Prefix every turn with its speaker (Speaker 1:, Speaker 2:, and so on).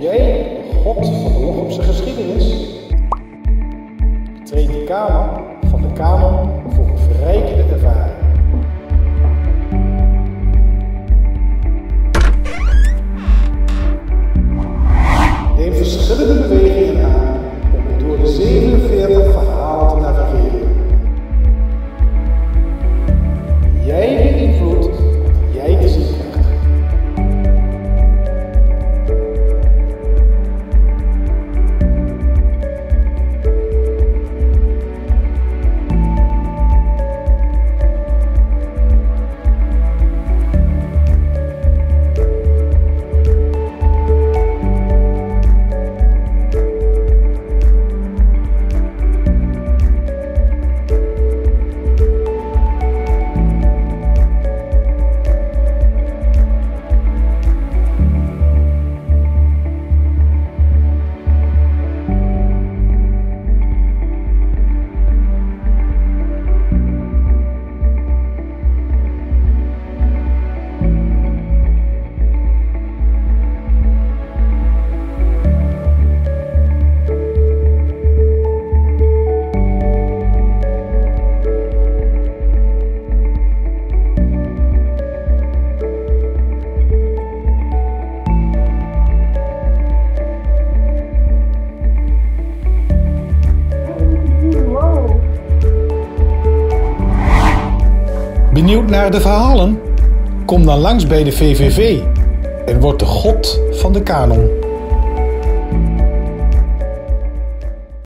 Speaker 1: jij, God van de zijn geschiedenis, betreed de kamer van de kamer Benieuwd naar de verhalen? Kom dan langs bij de VVV en word de god van de kanon.